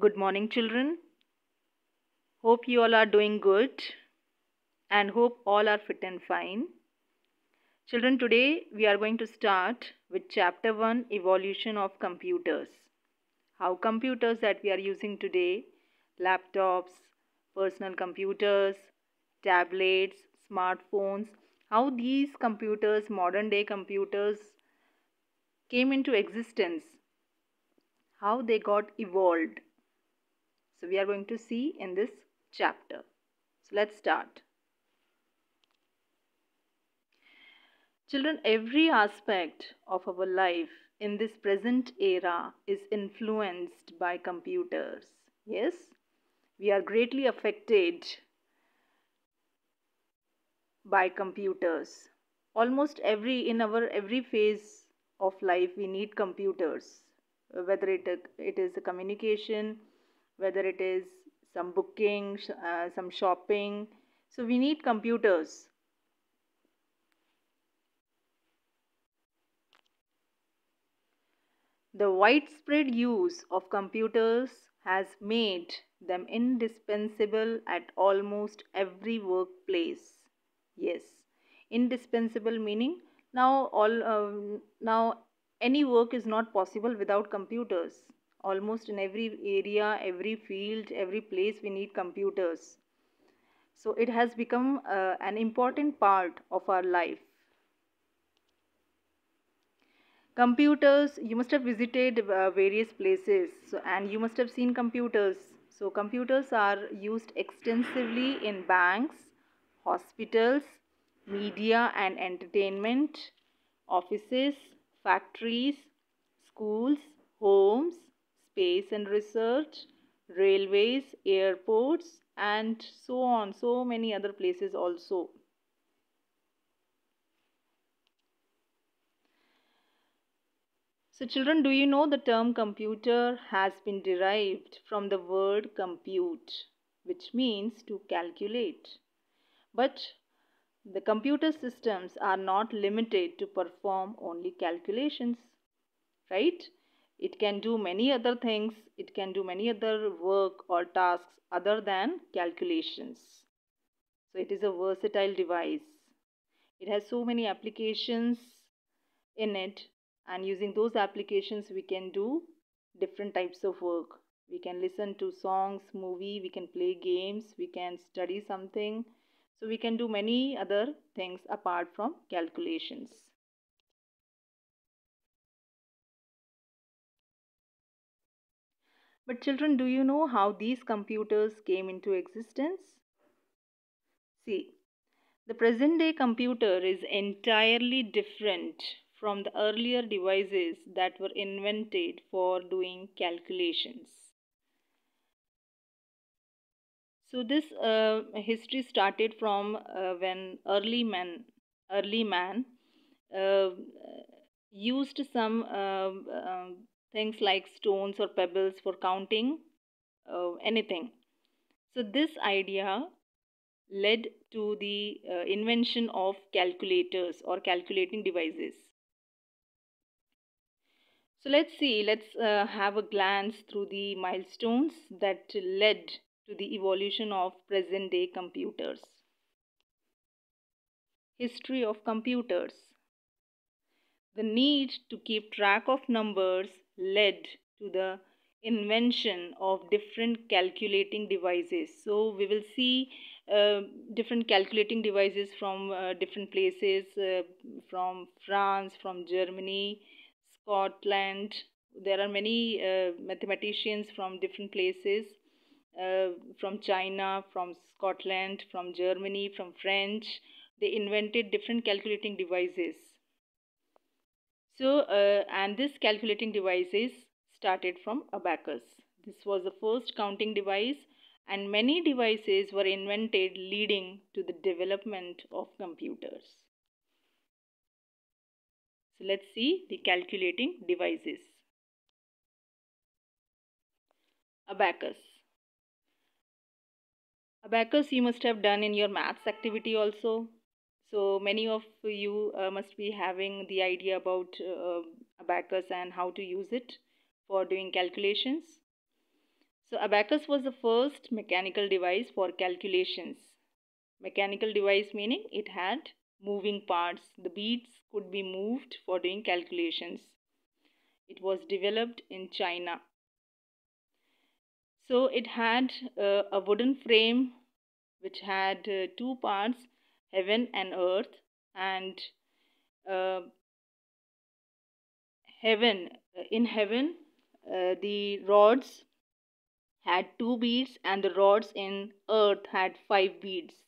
Good morning, children. Hope you all are doing good and hope all are fit and fine. Children, today we are going to start with chapter 1 Evolution of Computers. How computers that we are using today, laptops, personal computers, tablets, smartphones, how these computers, modern day computers, came into existence, how they got evolved. So, we are going to see in this chapter. So, let's start. Children, every aspect of our life in this present era is influenced by computers. Yes, we are greatly affected by computers. Almost every in our every phase of life we need computers, whether it, it is a communication, whether it is some booking, uh, some shopping. So we need computers. The widespread use of computers has made them indispensable at almost every workplace. Yes, indispensable meaning now all uh, now any work is not possible without computers. Almost in every area, every field, every place we need computers. So it has become uh, an important part of our life. computers you must have visited uh, various places so, and you must have seen computers so computers are used extensively in banks hospitals media and entertainment offices factories schools homes space and research railways airports and so on so many other places also So, children, do you know the term computer has been derived from the word compute, which means to calculate. But the computer systems are not limited to perform only calculations, right? It can do many other things, it can do many other work or tasks other than calculations. So, it is a versatile device. It has so many applications in it and using those applications we can do different types of work we can listen to songs movie we can play games we can study something so we can do many other things apart from calculations but children do you know how these computers came into existence see the present day computer is entirely different from the earlier devices that were invented for doing calculations. So this uh, history started from uh, when early man, early man uh, used some um, um, things like stones or pebbles for counting uh, anything. So this idea led to the uh, invention of calculators or calculating devices. So let's see, let's uh, have a glance through the milestones that led to the evolution of present day computers. History of computers. The need to keep track of numbers led to the invention of different calculating devices. So we will see uh, different calculating devices from uh, different places, uh, from France, from Germany, Scotland. There are many uh, mathematicians from different places, uh, from China, from Scotland, from Germany, from French. They invented different calculating devices. So, uh, and this calculating devices started from abacus. This was the first counting device and many devices were invented leading to the development of computers. So let's see the calculating devices. Abacus. Abacus you must have done in your maths activity also. So many of you uh, must be having the idea about uh, abacus and how to use it for doing calculations. So abacus was the first mechanical device for calculations. Mechanical device meaning it had moving parts. The beads could be moved for doing calculations. It was developed in China. So it had uh, a wooden frame which had uh, two parts, heaven and earth, and uh, heaven in heaven uh, the rods had two beads and the rods in earth had five beads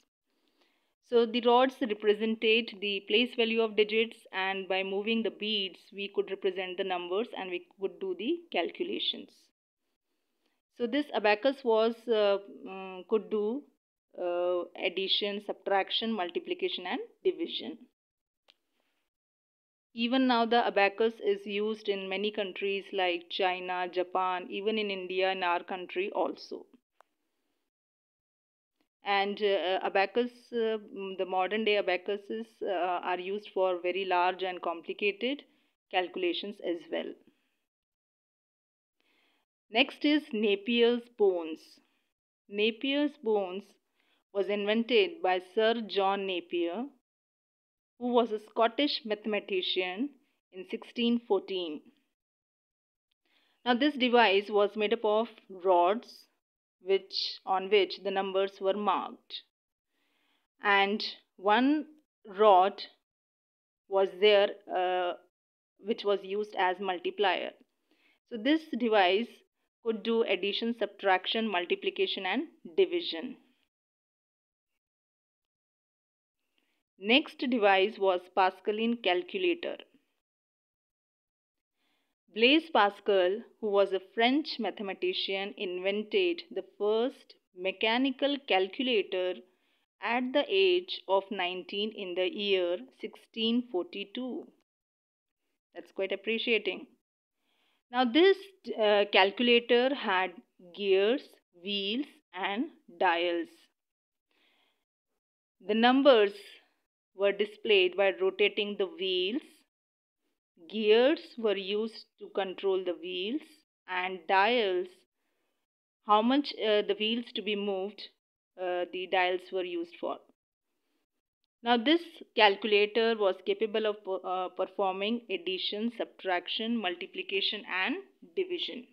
so the rods represented the place value of digits and by moving the beads we could represent the numbers and we could do the calculations. So this abacus was uh, um, could do uh, addition, subtraction, multiplication and division. Even now the abacus is used in many countries like China, Japan, even in India in our country also. And uh, abacus uh, the modern day abacuses uh, are used for very large and complicated calculations as well. Next is napier's bones. Napier's bones was invented by sir john napier who was a scottish mathematician in 1614 now this device was made up of rods which on which the numbers were marked. And one rod was there uh, which was used as multiplier. So this device could do addition subtraction multiplication and division next device was pascaline calculator Blaise Pascal, who was a French mathematician, invented the first mechanical calculator at the age of 19 in the year 1642. That's quite appreciating. Now, this uh, calculator had gears, wheels, and dials. The numbers were displayed by rotating the wheels Gears were used to control the wheels and dials. How much uh, the wheels to be moved, uh, the dials were used for. Now this calculator was capable of uh, performing addition, subtraction, multiplication and division.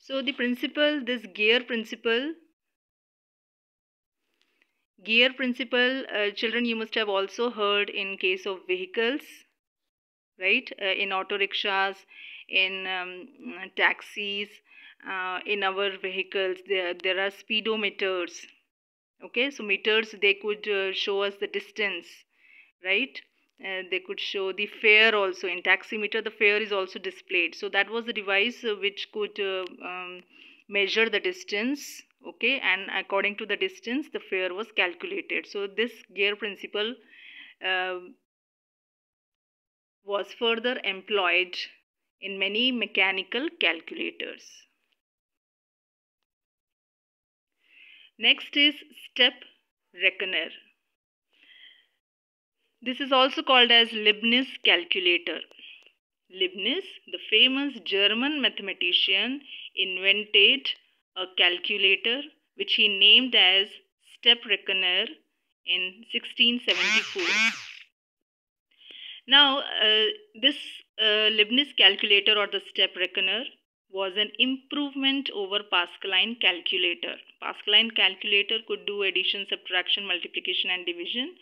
So the principle, this gear principle gear principle uh, children you must have also heard in case of vehicles right? Uh, in auto rickshaws in um, taxis uh, in our vehicles there there are speedometers okay? So meters they could uh, show us the distance right? Uh, they could show the fare also. In taximeter the fare is also displayed. So that was the device uh, which could um, measure the distance okay and according to the distance the fare was calculated. So this gear principle uh, was further employed in many mechanical calculators. Next is step reckoner. This is also called as Leibniz calculator Leibniz the famous German mathematician invented a calculator which he named as Step Reckoner in 1674. Now, uh, this uh, Leibniz calculator or the step reckoner was an improvement over Pascaline calculator. Pascaline calculator could do addition, subtraction, multiplication and division.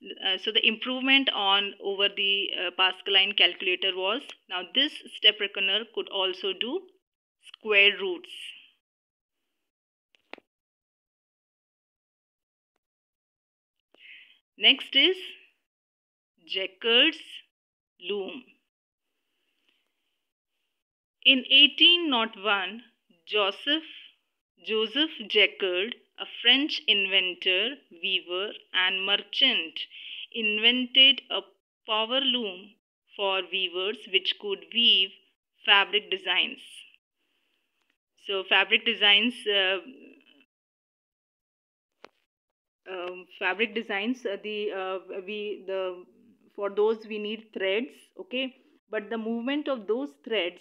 Uh, so the improvement on over the uh, Pascaline calculator was now this step reckoner could also do square roots. Next is Jacquard's loom. In 1801, Joseph, Joseph Jacquard, a French inventor, weaver, and merchant, invented a power loom for weavers which could weave fabric designs. So, fabric designs uh, um, fabric designs uh, the uh, we the for those we need threads okay but the movement of those threads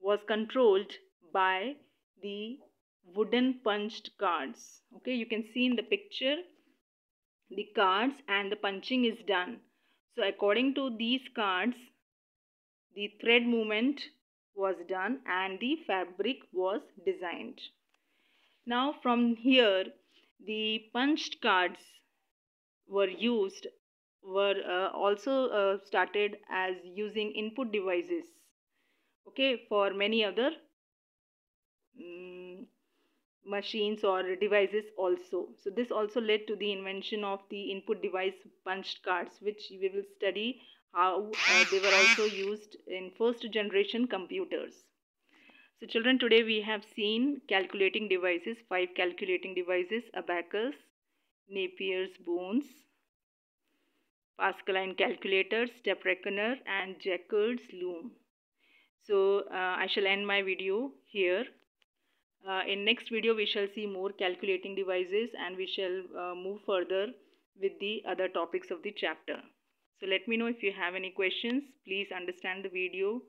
was controlled by the wooden punched cards. Okay you can see in the picture the cards and the punching is done. So according to these cards the thread movement was done and the fabric was designed. Now from here the punched cards were used were uh, also uh, started as using input devices. Okay for many other um, machines or devices also. So this also led to the invention of the input device punched cards which we will study how uh, they were also used in first generation computers. So children today we have seen calculating devices five calculating devices abacus napier's bones pascaline calculator step reckoner and jacquard's loom. So uh, i shall end my video here uh, in next video we shall see more calculating devices and we shall uh, move further with the other topics of the chapter. So let me know if you have any questions. Please understand the video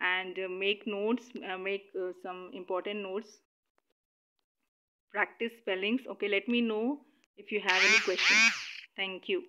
and uh, make notes, uh, make uh, some important notes. Practice spellings. Okay, let me know if you have any questions. Thank you.